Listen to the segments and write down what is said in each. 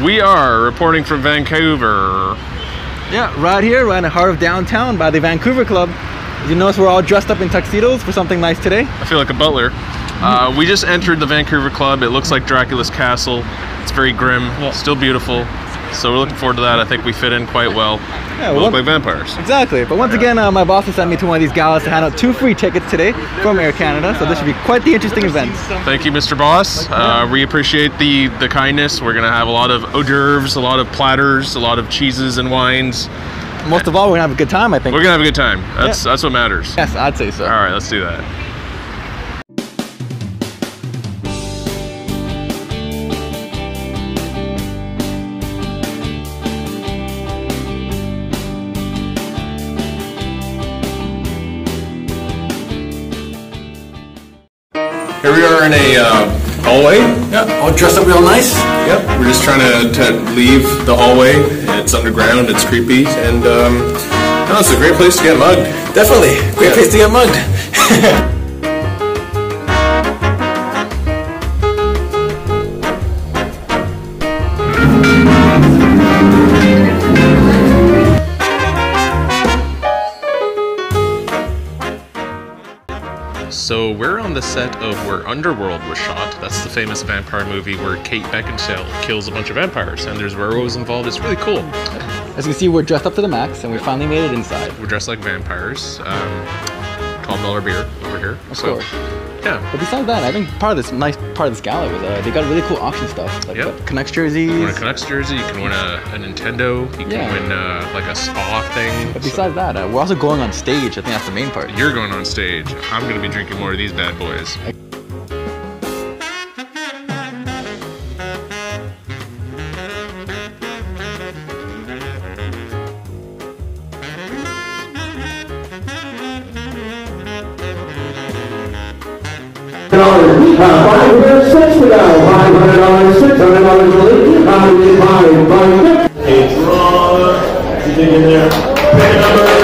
We are reporting from Vancouver. Yeah, right here, right in the heart of downtown by the Vancouver Club. You notice, we're all dressed up in tuxedos for something nice today. I feel like a butler. Uh, we just entered the Vancouver Club. It looks like Dracula's castle. It's very grim, still beautiful. So we're looking forward to that. I think we fit in quite well. Yeah, we well, look like vampires. Exactly. But once again, uh, my boss has sent me to one of these galas to hand out two free tickets today from Air Canada. So this should be quite the interesting event. Thank you, Mr. Boss. Uh, we appreciate the the kindness. We're gonna have a lot of hors d'oeuvres, a lot of platters, a lot of cheeses and wines. Most of all, we're gonna have a good time, I think. We're gonna have a good time. That's that's what matters. Yes, I'd say so. All right, let's do that. Here we are in a uh, hallway. Yeah, all dressed up real nice. Yep. We're just trying to, to leave the hallway. It's underground. It's creepy, and um, no, it's a great place to get mugged. Definitely. Great Yeah. place to get mugged. So we're on the set of where Underworld was shot. That's the famous vampire movie where Kate Beckinsale kills a bunch of vampires, and there's werewolves involved. It's really cool. As you can see, we're dressed up to the max, and we finally made it inside. We're dressed like vampires. Um, Twelve dollar beer over here. Of so, course. Yeah. But besides that, I think part of this nice part of this gala was uh, they got really cool auction stuff. Like Yep. Canucks jerseys. You win a Canucks jersey. You can win a, a Nintendo. You can Yeah. win uh, like a spa thing. But besides that, uh, we're also going on stage. I think that's the main part. You're going on stage. I'm gonna be drinking more of these bad boys. Dollars, uh, dollars, uh, you dig in there, pick number.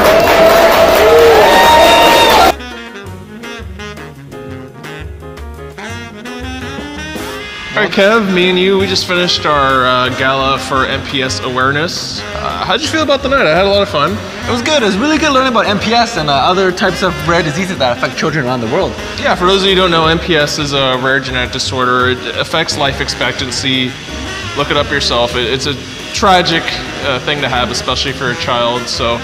All right, Kev, me and you, we just finished our uh, gala for MPS awareness. Uh, how'd you feel about the night? I had a lot of fun. It was good. It was really good learning about MPS and uh, other types of rare diseases that affect children around the world. Yeah, for those of you who don't know, MPS is a rare genetic disorder. It affects life expectancy. Look it up yourself. It, it's a tragic uh, thing to have, especially for a child. So,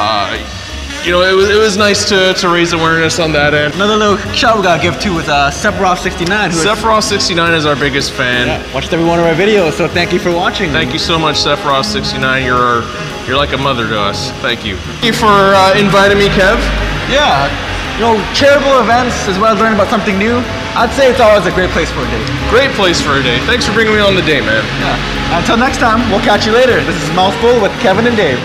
uh, you know, it was, it was nice to, to raise awareness on that end. Another little shout we gotta give to was uh, Sephiroth69, who Sephiroth69 is our biggest fan. yeah, watched every one of our videos, so thank you for watching. Thank you so much, Sephiroth69. You're our, you're like a mother to us. Thank you. Thank you for uh, inviting me, Kev. Yeah, you know, charitable events as well as learning about something new. I'd say it's always a great place for a date. Great place for a day. Thanks for bringing me on the day, man. Yeah. Until next time, we'll catch you later. This is Mouthful with Kevin and Dave.